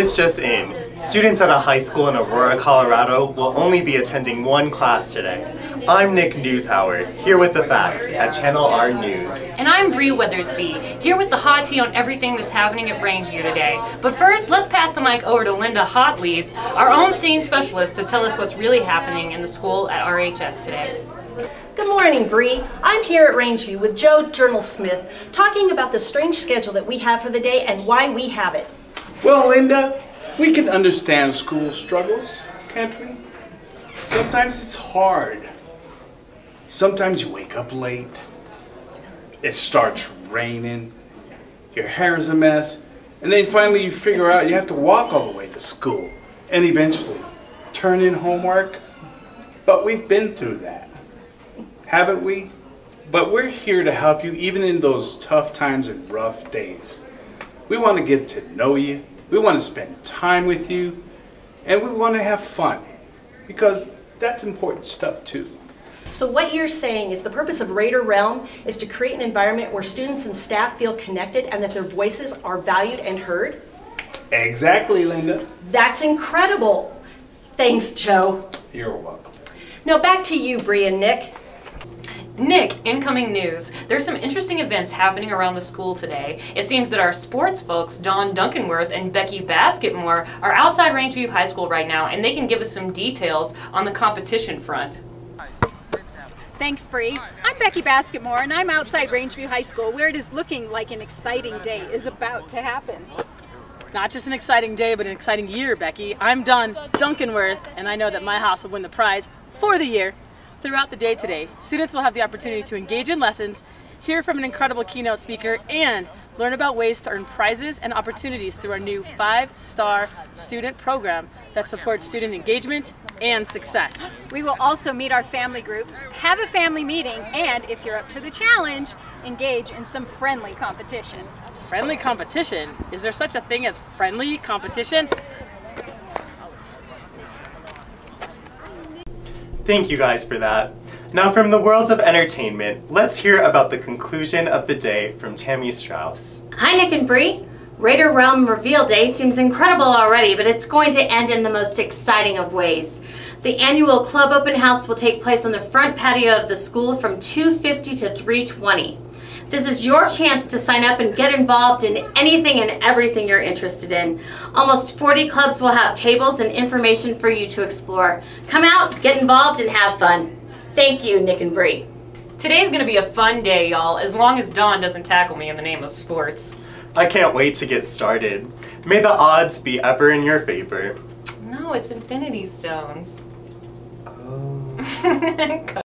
is just in. Students at a high school in Aurora, Colorado will only be attending one class today. I'm Nick Newshauer, here with the facts at Channel R News. And I'm Bree Weathersby, here with the hot tea on everything that's happening at Rangeview today. But first, let's pass the mic over to Linda Hotleads, our own scene specialist, to tell us what's really happening in the school at RHS today. Good morning, Bree. I'm here at Rangeview with Joe Journal Smith, talking about the strange schedule that we have for the day and why we have it. Well, Linda, we can understand school struggles, can't we? Sometimes it's hard. Sometimes you wake up late, it starts raining, your hair is a mess, and then finally you figure out you have to walk all the way to school and eventually turn in homework. But we've been through that, haven't we? But we're here to help you even in those tough times and rough days. We want to get to know you, we want to spend time with you, and we want to have fun because that's important stuff too. So what you're saying is the purpose of Raider Realm is to create an environment where students and staff feel connected and that their voices are valued and heard? Exactly, Linda. That's incredible. Thanks, Joe. You're welcome. Now back to you, Bree and Nick. Nick, incoming news. There's some interesting events happening around the school today. It seems that our sports folks, Dawn Duncanworth and Becky Basketmore, are outside Rangeview High School right now, and they can give us some details on the competition front. Thanks, Bree. I'm Becky Basketmore, and I'm outside Rangeview High School, where it is looking like an exciting day is about to happen. Not just an exciting day, but an exciting year, Becky. I'm Dawn Duncanworth, and I know that my house will win the prize for the year. Throughout the day today, students will have the opportunity to engage in lessons, hear from an incredible keynote speaker, and learn about ways to earn prizes and opportunities through our new five-star student program that supports student engagement and success. We will also meet our family groups, have a family meeting, and if you're up to the challenge, engage in some friendly competition. Friendly competition? Is there such a thing as friendly competition? Thank you guys for that. Now from the world of entertainment, let's hear about the conclusion of the day from Tammy Strauss. Hi Nick and Bree. Raider Realm Reveal Day seems incredible already, but it's going to end in the most exciting of ways. The annual club open house will take place on the front patio of the school from 2.50 to 3.20. This is your chance to sign up and get involved in anything and everything you're interested in. Almost 40 clubs will have tables and information for you to explore. Come out, get involved, and have fun. Thank you, Nick and Bree. Today's going to be a fun day, y'all, as long as Dawn doesn't tackle me in the name of sports. I can't wait to get started. May the odds be ever in your favor. No, it's Infinity Stones. Oh.